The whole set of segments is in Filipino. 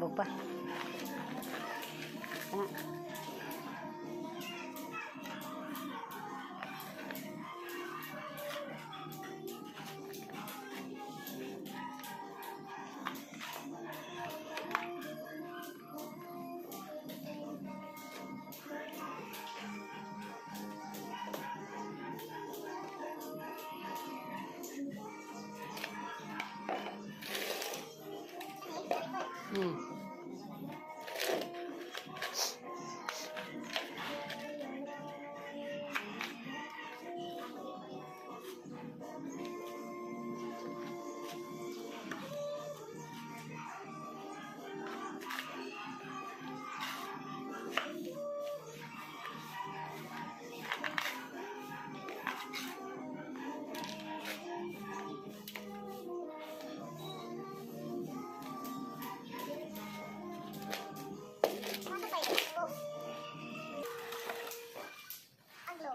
Papa Mm.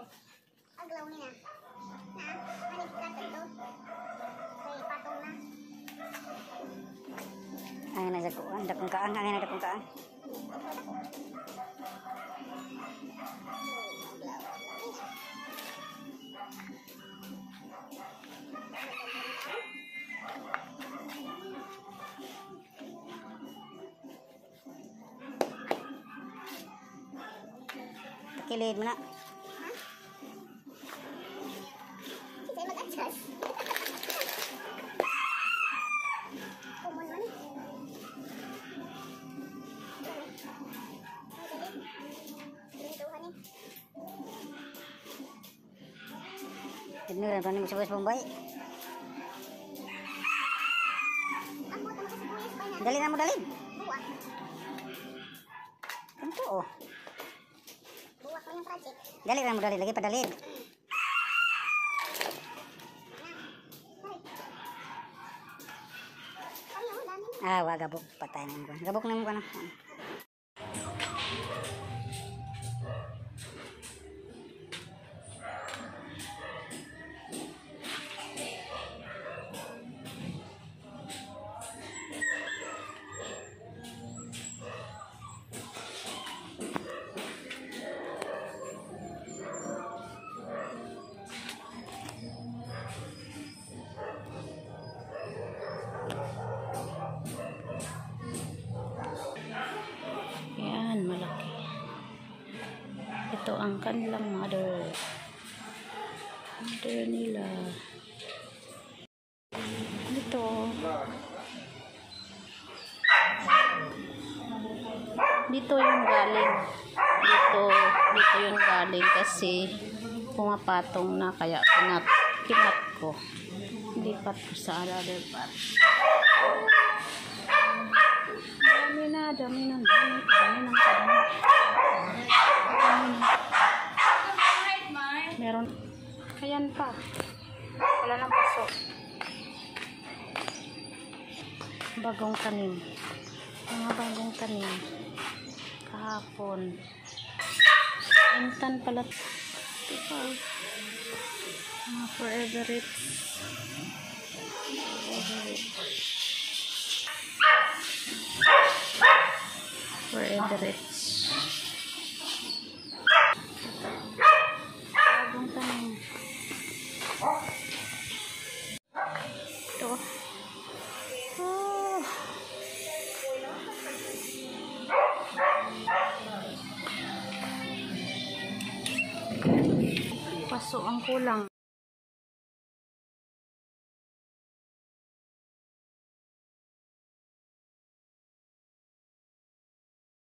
Aglaw. Aglaw niya. Na, ito. Patong na. Ang na sa kuan, dakong ang na dakong kaang. Kilid. Ini beneran berani musuh Bombay dalin kamu dalin? Tentu oh. Dalin kamu dalin lagi pada dalin. Ah wah gabuk patahin gabuk nih mukanya Ito ang kanilang mother. Mother nila. Ito. Dito yung galing. Dito, dito yung galing kasi pumapatong na kaya kinat, kinat ko. Lipat ko sa another part. Dami na, dami na, dami, dami na, dami. Meron. Ayan pa. Wala nang paso. Bagong tanim. Mga bagong tanim. Kahapon. Intan pala. Diba? Mga forever it. Forever it. Forever Rich. Bagong tanong. Ito. Oh. Paso ang kulang.